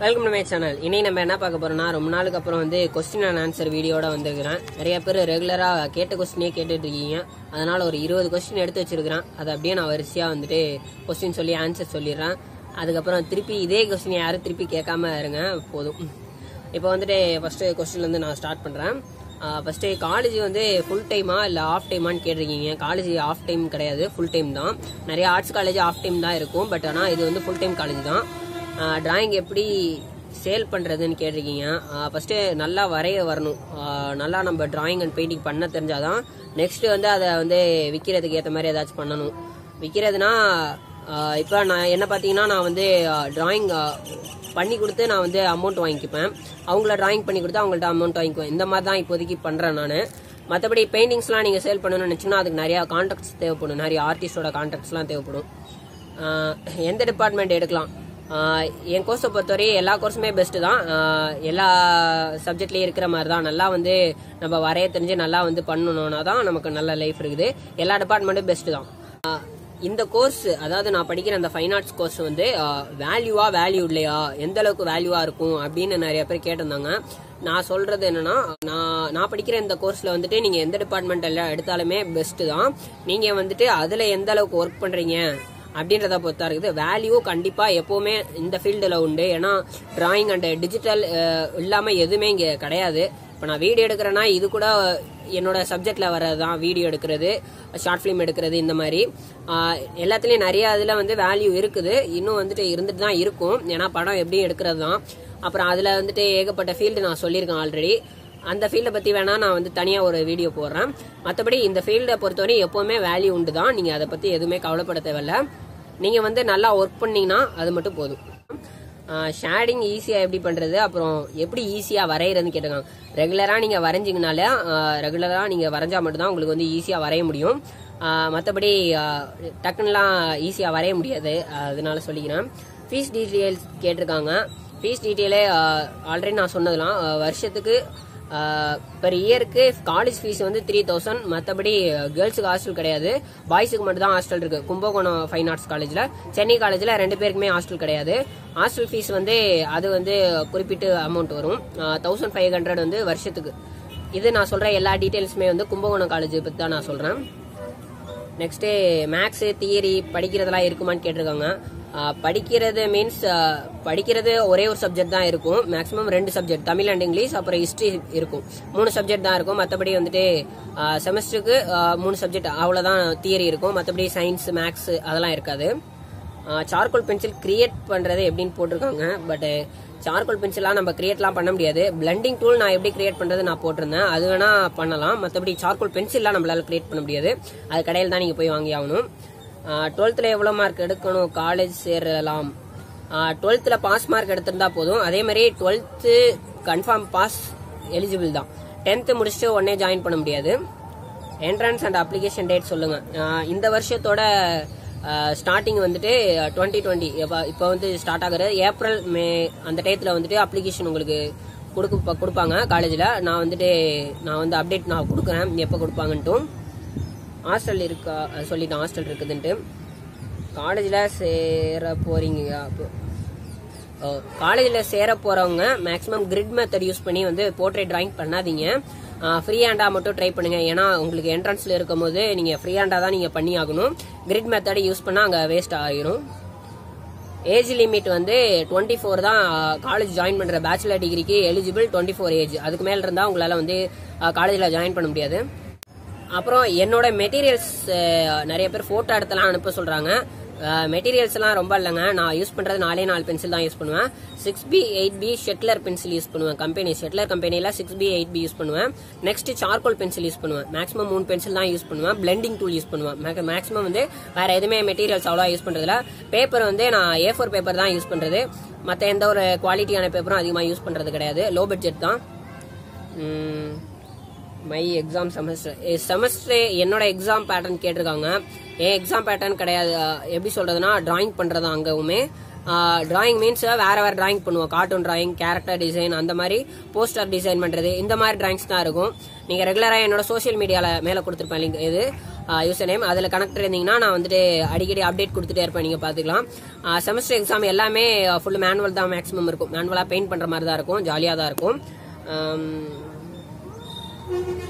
Welcome to my channel இனி நம்ம என்ன பார்க்க போறோம்னா ரொம்ப நாளுக்கு அப்புறம் வந்து கொஸ்டின் அண்ட் ஆன்சர் வீடியோட வந்திருக்கிறேன். நிறைய பேர் ரெகுலராக கேட்ட கொஸ்டினே கேட்டுட்டு இருக்கீங்க. அதனால ஒரு இருபது கொஸ்டின் எடுத்து வச்சிருக்கிறேன். அதை அப்படியே நான் வரிசையாக வந்துட்டு கொஸ்டின் சொல்லி ஆன்சர் சொல்லிடுறேன். அதுக்கப்புறம் திருப்பி இதே கொஸ்டின் யாரும் திருப்பி கேட்காம இருங்க போதும். இப்போ வந்துட்டு ஃபஸ்ட்டு கொஸ்டின்லேருந்து நான் ஸ்டார்ட் பண்ணுறேன் ஃபஸ்ட்டு காலேஜ் வந்து ஃபுல் டைமா இல்லை ஆஃப் டைமான்னு கேட்டிருக்கீங்க. காலேஜ் ஆஃப் டைம் கிடையாது ஃபுல் டைம் தான். நிறைய ஆர்ட்ஸ் காலேஜ் ஆஃப் டைம் தான் இருக்கும். பட் ஆனால் இது வந்து ஃபுல் டைம் காலேஜ் தான். டிராயிங் எப்படி சேல் பண்ணுறதுன்னு கேட்டிருக்கீங்க. ஃபஸ்ட்டு நல்லா வரைய வரணும். நல்லா நம்ம டிராயிங் அண்ட் பெயிண்டிங் பண்ண தெரிஞ்சால் தான் நெக்ஸ்ட்டு வந்து அதை வந்து விற்கிறதுக்கு ஏற்ற மாதிரி ஏதாச்சும் பண்ணணும். விற்கிறதுனா இப்போ நான் என்ன பார்த்தீங்கன்னா நான் வந்து டிராயிங் பண்ணி கொடுத்து நான் வந்து அமௌண்ட் வாங்கிக்குப்பேன் அவங்கள டிராயிங் பண்ணி கொடுத்து அவங்கள்ட்ட அமௌண்ட் வாங்கிக்குவேன். இந்த மாதிரி தான் இப்போதைக்கு பண்ணுறேன் நான். மற்றபடி பெயிண்டிங்ஸ்லாம் நீங்கள் சேல் பண்ணணும்னு நினச்சிங்கன்னா அதுக்கு நிறையா கான்டாக்ட்ஸ் தேவைப்படும். நிறைய ஆர்டிஸ்டோட கான்டாக்ட்ஸ்லாம் தேவைப்படும். எந்த டிபார்ட்மெண்ட் எடுக்கலாம்? என் கோர்ஸை பொறுத்தவரை எல்லா கோர்ஸுமே பெஸ்ட்டு தான். எல்லா சப்ஜெக்ட்லேயும் இருக்கிற மாதிரி தான் நல்லா வந்து நம்ம வரைய தெரிஞ்சு நல்லா வந்து பண்ணணும்னா தான் நமக்கு நல்ல லைஃப் இருக்குது. எல்லா டிபார்ட்மெண்ட்டும் பெஸ்ட்டு தான். இந்த கோர்ஸ் அதாவது நான் படிக்கிற அந்த ஃபைன் ஆர்ட்ஸ் கோர்ஸ் வந்து வேல்யூவா வேல்யூ இல்லையா? எந்த அளவுக்கு வேல்யூவா இருக்கும் அப்படின்னு நிறைய பேர் கேட்டிருந்தாங்க. நான் சொல்றது என்னன்னா நான் நான் படிக்கிற இந்த கோர்ஸ்ல வந்துட்டு நீங்க எந்த டிபார்ட்மெண்ட் எல்லாம் எடுத்தாலுமே பெஸ்ட் தான். நீங்க வந்துட்டு அதுல எந்த அளவுக்கு ஒர்க் பண்றீங்க? அப்படின்றத பொறுத்தா இருக்குது. வேல்யூ கண்டிப்பாக எப்போவுமே இந்த ஃபீல்டில் உண்டு. ஏன்னா டிராயிங் அண்ட் டிஜிட்டல் இல்லாமல் எதுவுமே இங்கே கிடையாது. இப்போ நான் வீடியோ எடுக்கிறேன்னா இது கூட என்னோட சப்ஜெக்டில் வர்றது தான் வீடியோ எடுக்கிறது ஷார்ட் ஃபிலிம் எடுக்கிறது இந்த மாதிரி. எல்லாத்துலேயும் நிறையா நிறைய வந்து வேல்யூ இருக்குது. இன்னும் வந்துட்டு இருந்துட்டு தான் இருக்கும். ஏன்னா படம் எப்படியும் எடுக்கிறது தான் அப்புறம் அதில் வந்துட்டு ஏகப்பட்ட ஃபீல்டு நான் சொல்லியிருக்கேன் ஆல்ரெடி அந்த ஃபீல்டை பத்தி வேணா நான் வந்து தனியா ஒரு வீடியோ போடுறேன். மற்றபடி இந்த ஃபீல்டை பொறுத்தவரை எப்பவுமே வேல்யூ உண்டு தான் நீங்க அதை பத்தி எதுவுமே கவலைப்பட தேவையில்ல. நீங்க வந்து நல்லா ஒர்க் பண்ணீங்கன்னா அது மட்டும் போதும். ஷேடிங் ஈஸியாக எப்படி பண்ணுறது அப்புறம் எப்படி ஈஸியாக வரைகிறதுன்னு கேட்டிருக்காங்க. ரெகுலராக நீங்கள் வரைஞ்சிங்கனாலே ரெகுலராக நீங்கள் வரைஞ்சா மட்டும்தான் உங்களுக்கு வந்து ஈஸியாக வரைய முடியும். மற்றபடி டக்குன்னுலாம் ஈஸியாக வரைய முடியாது. அதனால சொல்லிக்கிறேன். ஃபீஸ் டீட்டெயில்ஸ் கேட்டிருக்காங்க. ஃபீஸ் டீட்டெயிலே ஆல்ரெடி நான் சொன்னதெல்லாம் வருஷத்துக்கு பெர் இயருக்கு காலேஜ் ஃபீஸ் வந்து த்ரீ தௌசண்ட் மற்றபடி கேர்ள்ஸுக்கு ஹாஸ்டல் கிடையாது. பாய்ஸுக்கு மட்டும் தான் ஹாஸ்டல் இருக்குது கும்பகோணம் ஃபைன் ஆர்ட்ஸ் காலேஜில் சென்னை காலேஜில் ரெண்டு பேருக்குமே ஹாஸ்டல் கிடையாது. ஹாஸ்டல் ஃபீஸ் வந்து அது வந்து குறிப்பிட்டு அமௌண்ட் வரும். தௌசண்ட் ஃபைவ் ஹண்ட்ரட் வந்து வருஷத்துக்கு. இது நான் சொல்கிற எல்லா டீட்டெயில்ஸுமே வந்து கும்பகோணம் காலேஜ் பற்றி தான் நான் சொல்கிறேன் நெக்ஸ்ட்டு மேக்ஸு தியரி படிக்கிறதெல்லாம் இருக்குமான்னு கேட்டிருக்காங்க. படிக்கிறது மீன்ஸ் படிக்கிறது ஒரே ஒரு சப்ஜெக்ட் தான் இருக்கும். மேக்ஸிமம் ரெண்டு சப்ஜெக்ட் தமிழ் அண்ட் இங்கிலீஷ் அப்புறம் ஹிஸ்ட்ரி இருக்கும். மூணு சப்ஜெக்ட் தான் இருக்கும். மற்றபடி வந்துட்டு செமஸ்டருக்கு மூணு சப்ஜெக்ட் அவ்வளோதான் தியரி இருக்கும். மற்றபடி சயின்ஸ் மேக்ஸ் அதெல்லாம் இருக்காது. சார்கோல் பென்சில் கிரியேட் பண்ணுறது எப்படின்னு போட்டிருக்காங்க. பட்டு சார்கோல் பென்சிலாம் நம்ம கிரியேட்லாம் பண்ண முடியாது. பிளண்டிங் டூல் நான் எப்படி கிரியேட் பண்ணுறது நான் போட்டிருந்தேன். அது வேணா பண்ணலாம். மற்றபடி சார்கோல் பென்சில்லாம் நம்மளால கிரியேட் பண்ண முடியாது. அது கடையில் தான் நீங்கள் போய் வாங்கி ஆகணும். டுவெல்த்தில் எவ்வளோ மார்க் எடுக்கணும்? காலேஜ் சேரலாம். டுவெல்த்தில் பாஸ் மார்க் எடுத்திருந்தா போதும். அதே மாதிரி டுவெல்த்து கன்ஃபார்ம் பாஸ் எலிஜிபிள் தான். டென்த்து முடிச்சுட்டு உடனே ஜாயின் பண்ண முடியாது. என்ட்ரன்ஸ் அண்ட் அப்ளிகேஷன் டேட் சொல்லுங்கள் இந்த வருஷத்தோட ஸ்டார்டிங் வந்துட்டு டுவெண்ட்டி டுவெண்ட்டி இப்போ வந்து ஸ்டார்ட் ஆகுறது ஏப்ரல் மே அந்த டயத்தில் வந்துட்டு அப்ளிகேஷன் உங்களுக்கு கொடுக்க கொடுப்பாங்க காலேஜில் நான் வந்துட்டு நான் வந்து அப்டேட் நான் கொடுக்குறேன். எப்போ கொடுப்பாங்கன்ட்டும் ஹாஸ்டல் இருக்கா அது ஹாஸ்டல் இருக்குதுன்ட்டு காலேஜில் சேர போறீங்க. காலேஜில் சேர போகிறவங்க மேக்ஸிமம் கிரிட் மெத்தட் யூஸ் பண்ணி வந்து போர்ட்ரேட் டிராயிங் பண்ணாதீங்க. ஃப்ரீ ஹேண்டாக மட்டும் ட்ரை பண்ணுங்க. ஏன்னா உங்களுக்கு என்ட்ரன்ஸில் இருக்கும் போது நீங்கள் ஃப்ரீ ஹேண்டாக தான் நீங்கள் பண்ணி ஆகணும். கிரிட் மெத்தடை யூஸ் பண்ணால் அங்கே வேஸ்ட் ஆகிரும் ஏஜ் லிமிட் வந்து டுவெண்ட்டி ஃபோர் தான் காலேஜ் ஜாயின் பண்ணுற பேச்சுலர் டிகிரிக்கு எலிஜிபிள் டுவெண்ட்டி ஃபோர் ஏஜ் அதுக்கு மேலே இருந்தால் உங்களால் வந்து காலேஜில் ஜாயின் பண்ண முடியாது. அப்புறம் என்னோட மெட்டீரியல்ஸ் நிறைய பேர் போட்டோ எடுத்தெல்லாம் அனுப்ப சொல்றாங்க. மெட்டீரியல்ஸ் எல்லாம் ரொம்ப இல்லைங்க. நான் யூஸ் பண்றது நாலே நாலு பென்சில் தான் யூஸ் பண்ணுவேன். Six B eight B Staedtler pencil use பண்ணுவேன் கம்பெனி ஷெட்லர் கம்பெனியில் six B eight B use பண்ணுவேன். நெக்ஸ்ட் சார்கோல் பென்சில் யூஸ் பண்ணுவேன். மேக்ஸிமம் மூணு பென்சில் தான் யூஸ் பண்ணுவேன். பிளெண்டிங் டூல் யூஸ் பண்ணுவேன். மேக்ஸிமம் வந்து வேற எதுவுமே மெட்டீரியல்ஸ் அவ்வளோ யூஸ் பண்றதுல பேப்பர் வந்து நான் ஏ ஃபோர் பேப்பர் தான் யூஸ் பண்றது. மற்ற எந்த ஒரு குவாலிட்டியான பேப்பரும் அதிகமாக யூஸ் பண்றது கிடையாது. லோ பட்ஜெட் தான். மை எக்ஸாம் செமஸ்டர் செமஸ்டர் என்னோட எக்ஸாம் பேட்டர்ன் கேட்டிருக்காங்க. என் எக்ஸாம் பேட்டர்ன் கிடையாது. எப்படி சொல்றதுன்னா டிராயிங் பண்றது அங்கவுமே. டிராயிங் மீன்ஸ் வேற வேற டிராயிங் பண்ணுவோம். கார்ட்டூன் டிராயிங் கேரக்டர் டிசைன் அந்த மாதிரி போஸ்டர் டிசைன் பண்றது. இந்த மாதிரி டிராயிங்ஸ் தான் இருக்கும். நீங்க ரெகுலரா என்னோட சோஷியல் மீடியால மேல கொடுத்துருப்பேன் லிங்க் இது. யூசர் நேம் அதில் கனெக்ட் இருந்தீங்கன்னா நான் வந்துட்டு அடிக்கடி அப்டேட் கொடுத்துட்டே இருப்பேன். நீங்கள் பார்த்துக்கலாம். செமஸ்டர் எக்ஸாம் எல்லாமே ஃபுல் மேனுவல் தான் மேக்ஸிமம் இருக்கும். மேனுவலாக பெயிண்ட் பண்ணுற மாதிரி தான் இருக்கும். ஜாலியாக தான் இருக்கும்.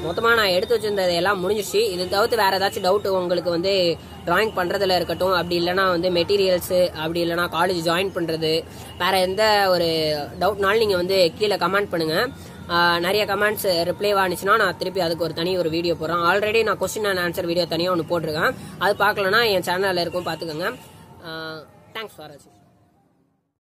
மொத்தமாக நான் எடுத்து வச்சிருந்தது எல்லாம் முடிஞ்சிருச்சு. இது தவிர்த்து வேறு ஏதாச்சும் டவுட் உங்களுக்கு வந்து ட்ராயிங் பண்ணுறதுல இருக்கட்டும் அப்படி இல்லைனா வந்து மெட்டீரியல்ஸு அப்படி இல்லைனா காலேஜ் ஜாயின் பண்ணுறது வேற எந்த ஒரு டவுட்னாலும் நீங்கள் வந்து கீழே கமெண்ட் பண்ணுங்கள் நிறைய கமெண்ட்ஸ் ரிப்ளை ஆனிச்சுன்னா நான் திருப்பி அதுக்கு ஒரு தனி ஒரு வீடியோ போடுறேன். ஆல்ரெடி நான் கொஸ்டின் அண்ட் ஆன்சர் வீடியோ தனியாக ஒன்று போட்டிருக்கேன். அது பார்க்கலனா என் சேனலில் இருக்கும் பார்த்துக்கோங்க. தேங்க்ஸ் ஃபார் வாட்சிங்